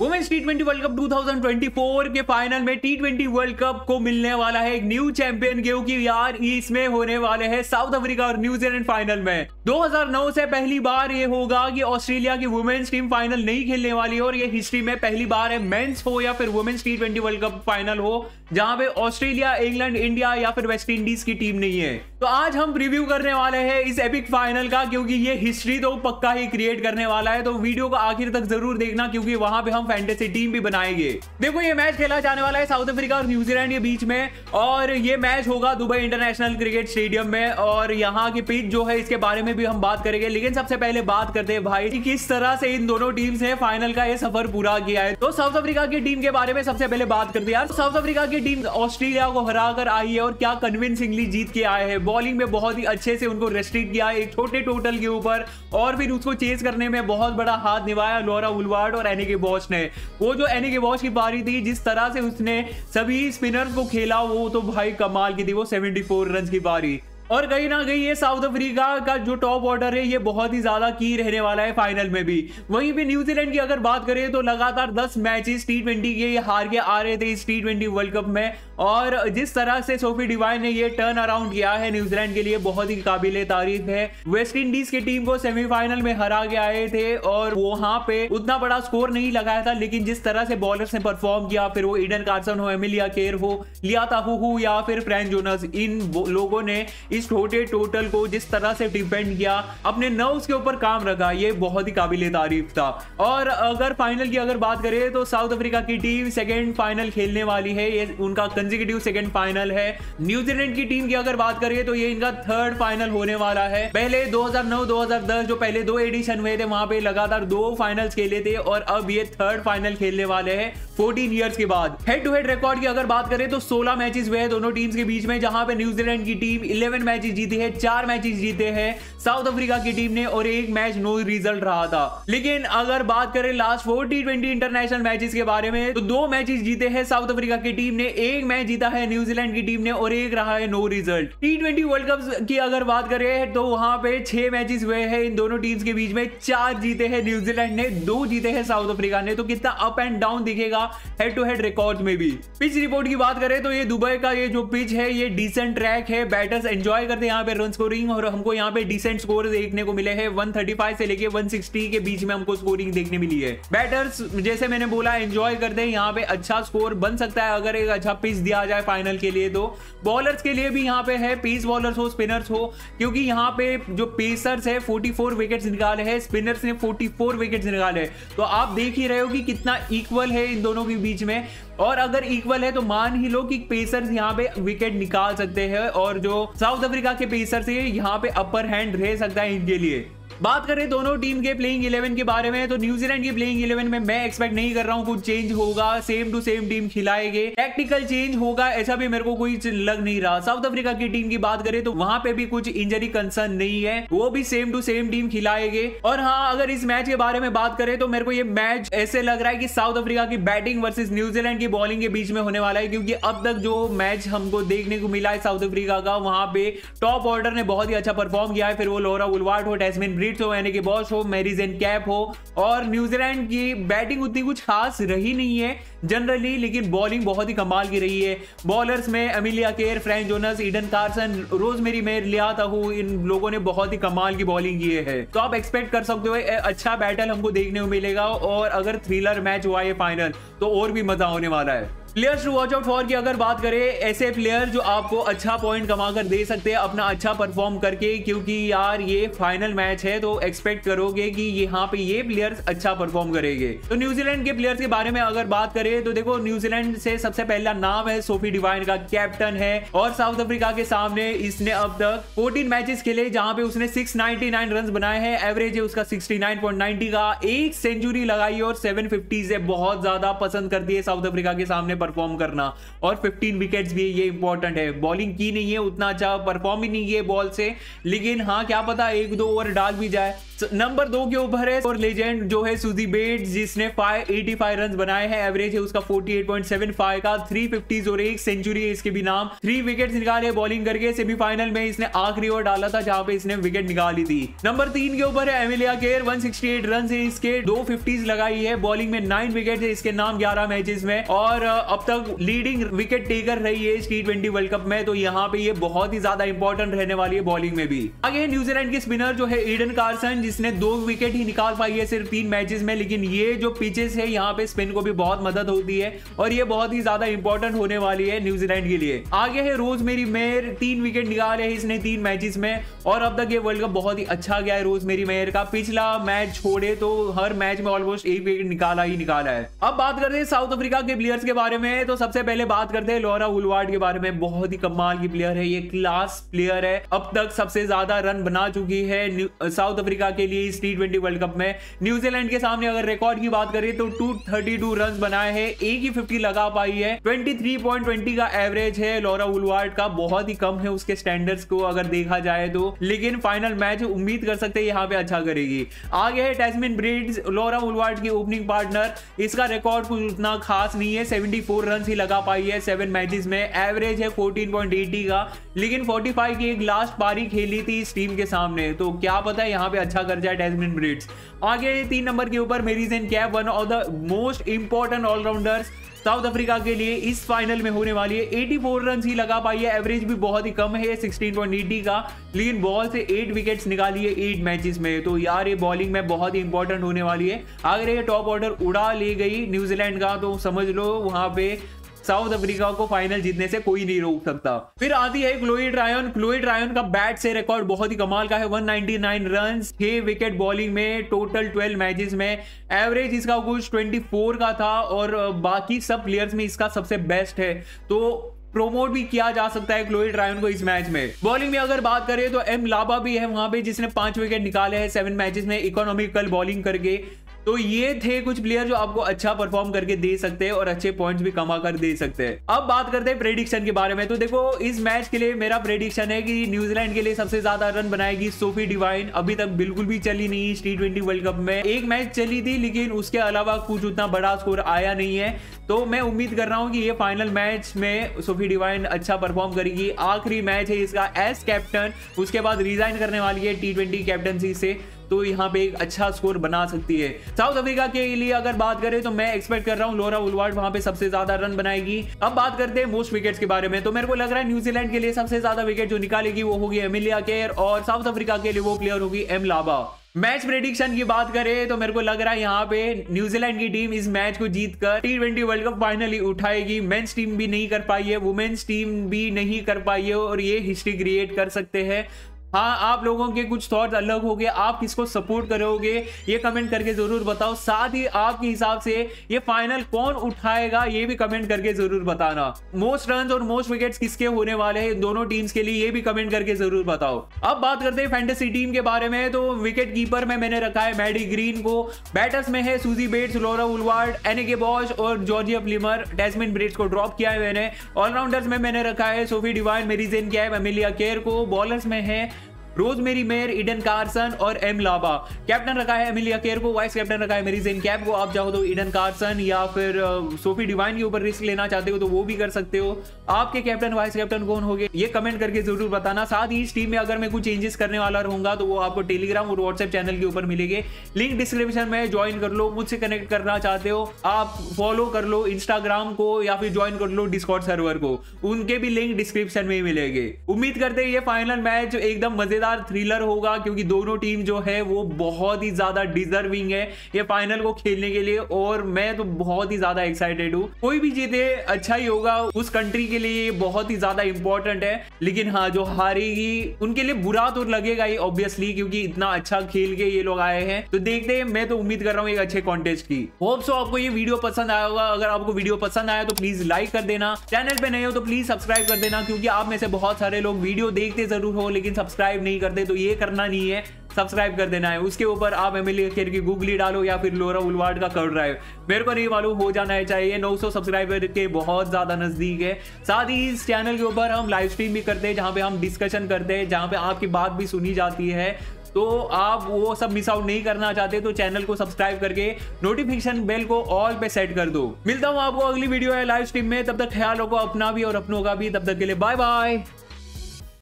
Women's T twenty world cup 2024 के final में T twenty world cup को मिलने वाला है एक न्यू चैंपियन क्योंकि यार इसमें होने वाले हैं साउथ अफ्रीका और न्यूजीलैंड फाइनल में। 2009 से पहली बार ये होगा कि ऑस्ट्रेलिया की वुमेन्स टीम फाइनल नहीं खेलने वाली है और ये हिस्ट्री में पहली बार है मेन्स हो या फिर women's T twenty world cup final हो, जहाँ पे ऑस्ट्रेलिया इंग्लैंड इंडिया या फिर वेस्ट इंडीज की टीम नहीं है। तो आज हम रिव्यू करने वाले हैं इस एपिक फाइनल का, क्योंकि ये हिस्ट्री तो पक्का ही क्रिएट करने वाला है तो वीडियो को आखिर तक ज़रूर देखना, क्योंकि वहाँ पे हम फैंटेसी टीम भी बनाएँगे। देखो, ये मैच खेला जाने वाला है साउथ अफ्रीका और न्यूजीलैंड के बीच में, और ये मैच होगा दुबई इंटरनेशनल क्रिकेट स्टेडियम में, और यहाँ की पिच जो है, इसके बारे में भी हम बात करेंगे। लेकिन सबसे पहले बात करते हैं भाई किस तरह से इन दोनों टीम्स ने फाइनल का ये सफ़र पूरा किया है। तो साउथ अफ्रीका की टीम के बारे में सबसे पहले बात करते हैं यार। साउथ अफ्रीका की टीम ऑस्ट्रेलिया को हरा कर आई है, और क्या कन्विंसिंगली जीत के आए हैं। बॉलिंग में बहुत ही अच्छे से उनको रेस्ट्रिक्ट किया एक छोटे टोटल के ऊपर, और फिर उसको चेस करने में बहुत बड़ा हाथ निभाया लोरा उलवार्ड और एनी के बॉस वो जो एनी के वॉच की पारी थी, जिस तरह से उसने सभी स्पिनर्स को खेला, वो तो भाई कमाल की थी, वो 74 रन की पारी और कहीं ना कहीं ये साउथ अफ्रीका का जो टॉप ऑर्डर है, ये बहुत ही ज़्यादा की रहने वाला है फाइनल में भी। वहीं पे न्यूजीलैंड की अगर बात करें तो लगातार 10 मैचेस टी ट्वेंटी के हार के आ रहे थे इस टी ट्वेंटी वर्ल्ड कप में। और जिस तरह से सोफी डिवाइन ने ये टर्न अराउंड किया है न्यूजीलैंड के लिए, बहुत ही काबिल तारीफ़ है। वेस्ट इंडीज की टीम को सेमीफाइनल में हरा के आए थे और वहाँ पे उतना बड़ा स्कोर नहीं लगाया था, लेकिन जिस तरह से बॉलर्स ने परफॉर्म किया, फिर वो ईडन कार्सन हो एमिलिया केर हो लिया ताहू या फिर फ्रैंक जोनस इन लोगों ने इस छोटे टोटल को जिस तरह से डिपेंड किया, अपने नर्व्स के ऊपर काम रखा, ये बहुत ही काबिल तारीफ़ था। और अगर फाइनल की अगर बात करें तो साउथ अफ्रीका की टीम सेकेंड फाइनल खेलने वाली है। ये उनका कंजिक्यूटिव सेकेंड फाइनल है। न्यूजीलैंड की टीम की अगर बात करें तो ये इनका थर्ड फाइनल होने वाला है। पहले 2009-2010 जो पहले दो एडिशन हुए थे, वहाँ पे लगातार दो फाइनल्स खेले थे और अब ये थर्ड फाइनल खेलने वाले हैं। 14 ईयर्स के बाद। हेड टू हेड रिकॉर्ड की अगर बात करें तो 16 मैचेस हुए हैं दोनों टीम्स के बीच में, जहाँ पे न्यूजीलैंड की टीम 11 मैचेस जीती है, चार मैचेस जीते हैं। साउथ अफ्रीका की टीम ने और एक मैच नो रिज़ल्ट रहा था। लेकिन अगर बात करें last four T international matches के बारे में तो दो मैचेस जीते हैं साउथ अफ्रीका की टीम ने, एक मैच जीता है न्यूजीलैंड की टीम ने और एक रहा है no result T twenty world cup की अगर बात करें तो वहाँ पे छह मैचेस हुए हैं। इन दोनों टीम्स के बीच में चार जीते हैं न्यूजीलैंड ने, दो जीते हैं साउथ अफ्रीका ने। तो कितना अप एंड डाउन दिखेगा हेड टू हेड रिकॉर्ड में भी। पिच रिपोर्ट की बात करें तो ये दुबई का ये जो पिच है, ये डिसेंट ट्रैक है। बैटर्स एंजॉय करते यहाँ पे रन स्कोरिंग और हमको यहाँ पे डिसेंट स्कोर देखने को मिले हैं। 135 से लेके 160 के बीच में हमको स्कोरिंग देखने मिली है। बैटर्स जैसे मैंने बोला एंजॉय करते हैं। यहाँ पे अच्छा स्कोर बन सकता है अगर एक अच्छा पिच दिया जाए फाइनल के लिए तो। बॉलर्स के लिए भी यहाँ पे है। पेस बॉलर्स हो स्पिनर्स हो, क्योंकि यहाँ पे जो पेसर्स है 44 विकेट्स निकाले हैं। स्पिनर्स ने 44 विकेट्स निकाले हैं। तो आप देख ही रहे हो कि कितना इक्वल है इन दोनों के बीच में और अगर इक्वल है तो मान ही लो कि पेसर्स यहाँ पे विकेट निकाल सकते हैं और जो साउथ अफ्रीका के पेसर्स है, यहाँ पे अपर हैंड रह सकता है इनके लिए। बात करें दोनों टीम के प्लेइंग 11 के बारे में तो न्यूजीलैंड की प्लेइंग 11 में मैं एक्सपेक्ट नहीं कर रहा हूँ, कुछ चेंज होगा सेम टू सेम टीम खिलाएँगे। टेक्निकल चेंज होगा, ऐसा भी मेरे को कोई लग नहीं रहा। साउथ अफ्रीका की टीम की बात करें तो वहाँ पे भी कुछ इंजरी कंसर्न नहीं है, वो भी सेम टू सेम टीम खिलाएँगे। और हाँ अगर इस मैच के बारे में बात करें तो मेरे को ये मैच ऐसे लग रहा है कि साउथ अफ्रीका की बैटिंग वर्सेज न्यूजीलैंड की बॉलिंग के बीच में होने वाला है, क्योंकि अब तक जो मैच हमको देखने को मिला है साउथ अफ्रीका का, वहाँ पे टॉप ऑर्डर ने बहुत ही अच्छा परफॉर्म किया है। फिर वो लोरा उलवार्ड हो टेस्मिन ब्रिट्स हो, यानी कि बॉस हो मेरीजेन कैप हो, और न्यूजीलैंड की बैटिंग उतनी कुछ खास रही नहीं है जनरली लेकिन बॉलिंग बहुत ही कमाल की रही है। बॉलर्स में Amelia Kerr Fran Jonas Eden Carson Rosemary Mair लिया हूँ इन लोगों ने बहुत ही कमाल की बॉलिंग की है। तो आप एक्सपेक्ट कर सकते हो अच्छा बैटल हमको देखने को मिलेगा, और अगर थ्रिलर मैच हुआ है फाइनल तो और भी मज़ा होने वाला है players to watch out for की अगर बात करें, ऐसे प्लेयर जो आपको अच्छा पॉइंट कमा कर दे सकते हैं, अपना अच्छा परफॉर्म करके, क्योंकि यार ये फाइनल मैच है तो एक्सपेक्ट करोगे कि यहाँ पे ये प्लेयर्स अच्छा परफॉर्म करेंगे। तो न्यूजीलैंड के प्लेयर्स के बारे में अगर बात करें तो देखो न्यूजीलैंड से सबसे पहला नाम है सोफी डिवाइन का कैप्टन है, और साउथ अफ्रीका के सामने इसने अब तक फोर्टीन मैचेस खेले, जहाँ पे उसने सिक्स रन बनाए हैं। एवरेज है उसका सिक्सटी का एक सेंचुरी लगाई और सेवन से बहुत ज़्यादा पसंद करती है साउथ अफ्रीका के सामने। परफॉर्म करना। और 15 विकेट्स भी ये इंपॉर्टेंट है। बॉलिंग की नहीं है, उतना अच्छा परफॉर्म ही नहीं है बॉल से। लेकिन हाँ क्या पता एक दो ओवर डाल भी जाए। नंबर दो के ऊपर है, और लेजेंड जो है सुजी बेट जिसने 585 रन बनाए हैं एवरेज है उसका 48.75 का 350 और एक सेंचुरी है इसके भी नाम। थ्री विकेट निकाले बॉलिंग करके सेमीफाइनल में इसने आखिरी ओवर डाला था, जहाँ पे इसने विकेट निकाली थी। नंबर तीन के ऊपर है एमिलिया केयर 168 रन है इसके दो फिफ्टीज लगाई है बॉलिंग में नाइन विकेट है इसके नाम, ग्यारह मैचेस में। और अब तक लीडिंग विकेट टेकर रही है इस टी वर्ल्ड कप में तो यहाँ पे ये बहुत ही ज़्यादा इंपॉर्टेंट रहने वाली है बॉलिंग में भी। आगे न्यूजीलैंड के स्पिनर जो है ईडन कार्सन जिसने दो विकेट ही निकाल पाई है सिर्फ़ तीन मैचेस में, लेकिन ये जो पिचेस है, यहाँ पे स्पिन को भी बहुत मदद होती है और ये बहुत ही ज़्यादा इंपॉर्टेंट होने वाली है न्यूजीलैंड के लिए। आगे है रोज मेरी मेयर तीन विकेट निकाले है इसने तीन मैचेस में और अब तक ये वर्ल्ड कप बहुत ही अच्छा गया है रोज मेरी मेयर का। पिछला मैच छोड़े तो हर मैच में ऑलमोस्ट एक विकेट निकाला ही निकाला है। अब बात करते हैं साउथ अफ्रीका के प्लेयर्स के बारे में तो सबसे पहले बात करते हैं लोरा उलवाड के बारे में। बहुत ही कमाल की प्लेयर है, ये क्लास प्लेयर है। अब तक सबसे ज़्यादा रन बना चुकी है साउथ अफ्रीका के लिए इस टी ट्वेंटी वर्ल्ड कप में। न्यूजीलैंड के सामने अगर रिकॉर्ड की बात करें तो 232 रन बनाए हैं, एक ही 50 लगा पाई है। 23.20 का एवरेज है लोरा उलवार्ड का, बहुत ही कम है उसके स्टैंडर्ड्स को अगर देखा जाए तो। लेकिन फाइनल मैच उम्मीद कर सकते हैं यहाँ पे अच्छा करेगी। आगे है टेस्मिन ब्रिड्स लोरा उलवार्ड की ओपनिंग पार्टनर इसका रिकॉर्ड कुछ उतना खास नहीं है 74 रन ही लगा पाई है सेवन मैचेस में। एवरेज है 14.80 का, लेकिन 45 की एक लास्ट पारी खेली थी इस टीम के सामने। तो क्या पता है यहाँ पे अच्छा कर जाए टेस्मिन ब्रिड्स आगे तीन नंबर के ऊपर Marizanne Kapp one of the most important allrounders South Africa के लिए इस फाइनल में होने वाली है। 84 रन ही लगा पाई है। एवरेज भी बहुत ही कम है। 16.80 का लेकिन बॉल से एट विकेट्स निकाली है एट मैचेस में। तो यार, ये बॉलिंग में बहुत ही इंपॉर्टेंट होने वाली है। अगर ये टॉप ऑर्डर उड़ा ले गई न्यूजीलैंड का। तो समझ लो, वहाँ पे साउथ अफ्रीका को फाइनल जीतने से कोई नहीं रोक सकता। फिर आती है क्लोई ट्रायन क्लोई ट्रायन का बैट से रिकॉर्ड बहुत ही कमाल का है। 199 रन विकेट बॉलिंग में टोटल 12 मैचेस में। एवरेज इसका कुछ 24 का था और बाकी सब प्लेयर्स में इसका सबसे बेस्ट है। तो प्रोमोट भी किया जा सकता है क्लोई ट्रायन को इस मैच में। बॉलिंग में अगर बात करें तो एम लाबा भी है वहाँ पे, जिसने पाँच विकेट निकाले हैं सेवन मैचेस में इकोनॉमिकल बॉलिंग करके। तो ये थे कुछ प्लेयर जो आपको अच्छा परफॉर्म करके दे सकते हैं और अच्छे पॉइंट्स भी कमा कर दे सकते हैं। अब बात करते हैं प्रेडिक्शन के बारे में। तो देखो, इस मैच के लिए मेरा प्रेडिक्शन है कि न्यूजीलैंड के लिए सबसे ज़्यादा रन बनाएगी सोफी डिवाइन अभी तक बिल्कुल भी चली नहीं टी ट्वेंटी वर्ल्ड कप में। एक मैच चली थी, लेकिन उसके अलावा कुछ उतना बड़ा स्कोर आया नहीं है। तो मैं उम्मीद कर रहा हूँ कि ये फाइनल मैच में सोफी डिवाइन अच्छा परफॉर्म करेगी। आखिरी मैच है इसका एस कैप्टन उसके बाद रिजाइन करने वाली है टी ट्वेंटी कैप्टनसी से। तो यहाँ पे एक अच्छा स्कोर बना सकती है। साउथ अफ्रीका के लिए अगर बात करें तो मैं एक्सपेक्ट कर रहा हूँ लोरा उलवार्ड वहाँ पे सबसे ज़्यादा रन बनाएगी। अब बात करते हैं मोस्ट विकेट्स के बारे में। तो मेरे को लग रहा है न्यूजीलैंड के लिए सबसे ज़्यादा विकेट जो निकालेगी वो होगी एमिलिया केयर और साउथ अफ्रीका के लिए वो प्लेयर होगी एम लाबा मैच प्रेडिक्शन की बात करें तो मेरे को लग रहा है यहाँ पे न्यूजीलैंड की टीम इस मैच को जीतकर T twenty world cup finally उठाएगी। मेंस टीम भी नहीं कर पाई है वुमेन्स टीम भी नहीं कर पाई है और ये हिस्ट्री क्रिएट कर सकते हैं। हाँ आप लोगों के कुछ थॉट्स अलग हो गए आप किसको सपोर्ट करोगे? ये कमेंट करके ज़रूर बताओ। साथ ही आपके हिसाब से ये फाइनल कौन उठाएगा, ये भी कमेंट करके ज़रूर बताना। मोस्ट रन और मोस्ट विकेट्स किसके होने वाले हैं? दोनों टीम्स के लिए ये भी कमेंट करके ज़रूर बताओ। अब बात करते हैं फैंटेसी टीम के बारे में। तो विकेट कीपर में मैंने रखा है मैडी ग्रीन को। बैटर्स में है Suzie Bates Laura Wolvaardt Anneke Bosch और जॉर्जिया फ्लिमर टेस्मिन ब्रिड्स को ड्रॉप किया है मैंने। ऑलराउंडर्स में मैंने रखा है सोफी डिवाइन मेरीजेन किया है एमिलिया केयर को। बॉलर्स में है Rosemary Mair Eden Carson और एम लाबा। कैप्टन रखा है एमिलिया केयर को, वाइस कैप्टन रखा है मेरी जेन कैप को। आप चाहो तो इडन कार्सन या फिर सोफी डिवाइन के ऊपर रिस्क लेना चाहते हो तो वो भी कर सकते हो। आपके कैप्टन, वाइस कैप्टन कौन हो ये कमेंट करके ज़रूर बताना। साथ ही इस टीम में अगर मैं कुछ चेंजेस करने वाला रहूँगा तो वो आपको टेलीग्राम और व्हाट्सएप चैनल के ऊपर मिलेंगे। लिंक डिस्क्रिप्शन में ज्वाइन कर लो, मुझसे कनेक्ट करना चाहते हो। आप फॉलो कर लो इंस्टाग्राम को या फिर ज्वाइन कर लो डिस्कॉर्ड सर्वर को। उनके भी लिंक डिस्क्रिप्शन में ही मिलेंगे। उम्मीद करते हैं ये फाइनल मैच एकदम मज़ेदार मज़ेदार थ्रिलर होगा, क्योंकि दोनों टीम जो है, वो बहुत ही ज़्यादा डिजर्विंग है ये फाइनल को खेलने के लिए, और मैं तो बहुत ही ज़्यादा एक्साइटेड हूँ। कोई भी जीते अच्छा ही होगा। उस कंट्री के लिए बहुत ही ज़्यादा इंपॉर्टेंट है। लेकिन हाँ जो हारेगी, उनके लिए बुरा तो लगेगा ही ऑब्वियसली क्योंकि इतना अच्छा खेल के ये लोग आए हैं। तो देखते हैं, मैं तो उम्मीद कर रहा हूँ एक अच्छे कॉन्टेस्ट की। होप सो आपको ये वीडियो पसंद आया होगा। अगर आपको वीडियो पसंद आया तो प्लीज़ लाइक कर देना। चैनल पे नए हो तो प्लीज़ सब्सक्राइब कर देना, क्योंकि आप में से बहुत सारे लोग वीडियो देखते ज़रूर हो, लेकिन सब्सक्राइब नहीं करते तो ये करना नहीं है। सब्सक्राइब कर देना है। उसके ऊपर आप एम एल की गूगली डालो या फिर लोरा उलवाड का कर ड्राइव मेरे को नहीं मालूम, हो जाना है चाहिए। 900 सब्सक्राइबर के बहुत ज़्यादा नज़दीक है। साथ ही इस चैनल के ऊपर हम लाइव स्ट्रीम भी करते हैं, जहाँ पे हम डिस्कशन करते हैं, जहाँ पे आपकी बात भी सुनी जाती है। तो आप वो सब मिस आउट नहीं करना चाहते तो चैनल को सब्सक्राइब करके नोटिफिकेशन बेल को ऑल पे सेट कर दो। मिलता हूँ आपको अगली वीडियो है लाइव स्ट्रीम में। तब तक ख्याल रखो अपना भी और अपनों का भी। तब तक के लिए बाय बाय